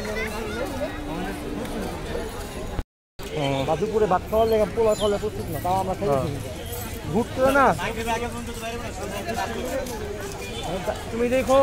এটা করব। বা দুপুরে ভাত খাওয়ার লেগে পোলা খাওয়ালে প্রস্তুত না তাও আমরা খাই ঘুরতে না? তুমি দেখো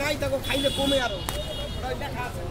নাই তাকে খাইলে কমে আরও। দেখা আছে